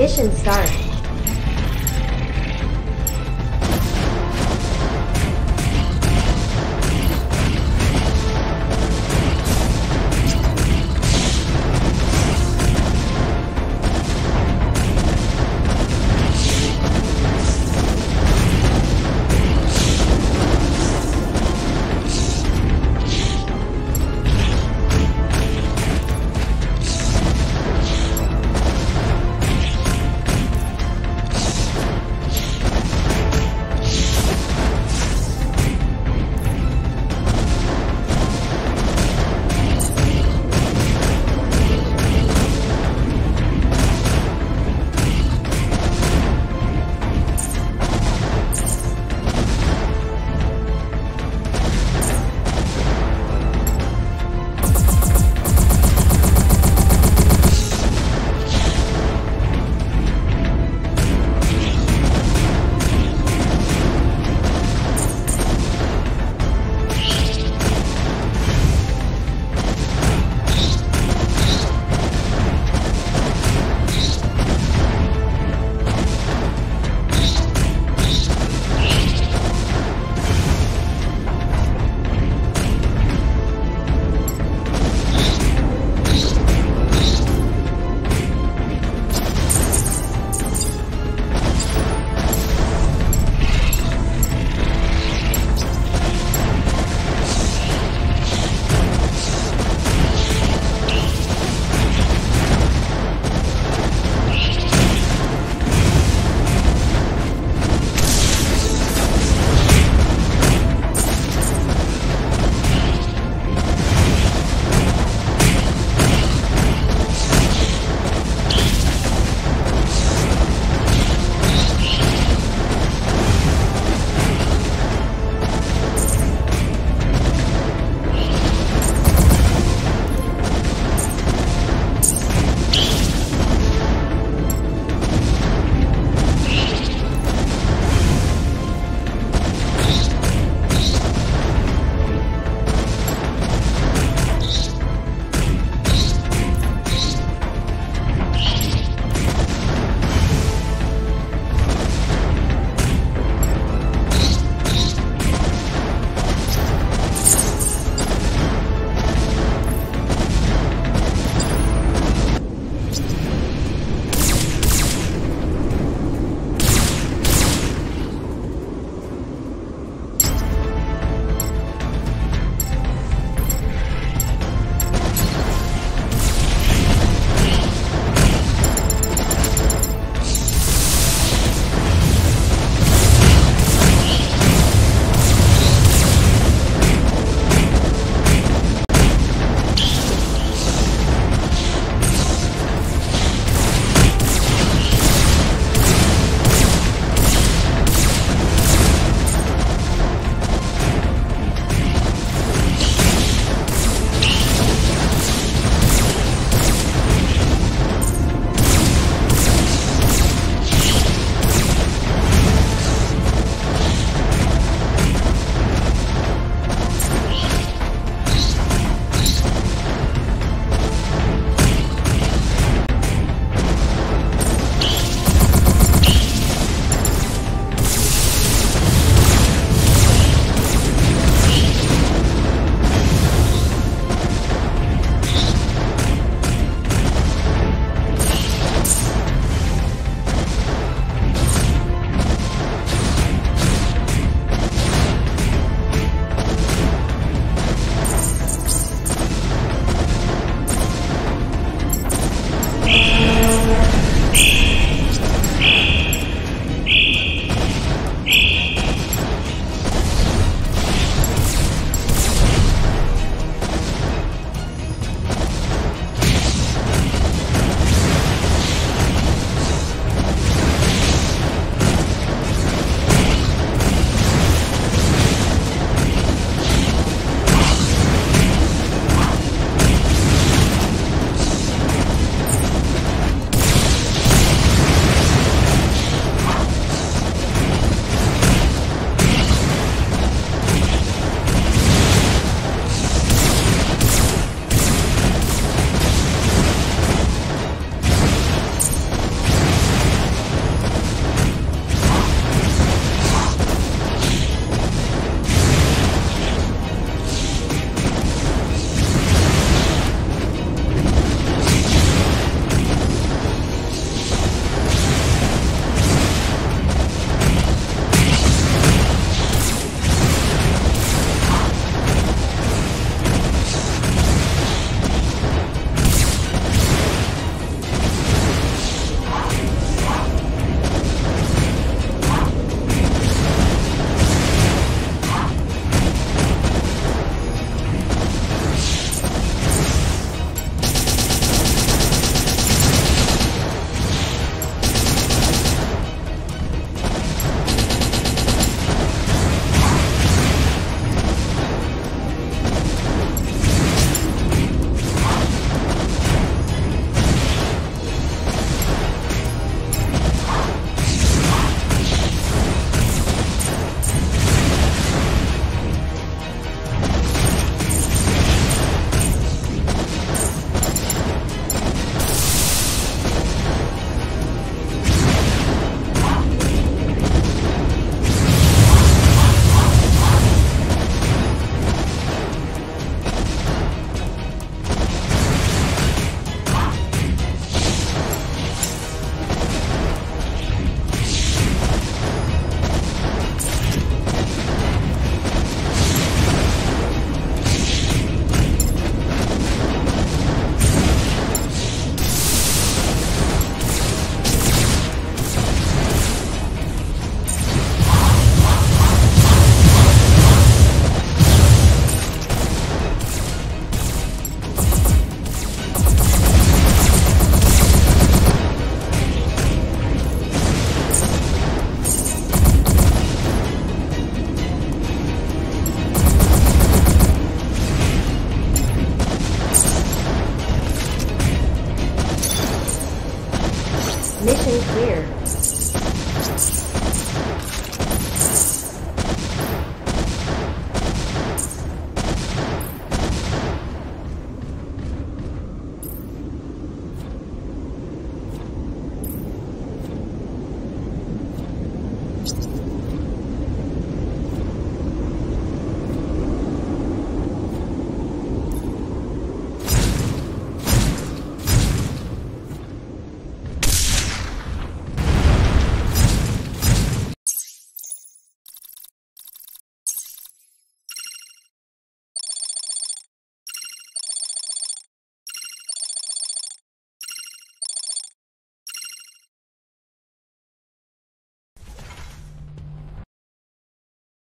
Mission start.